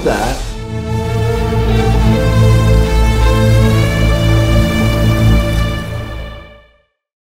that.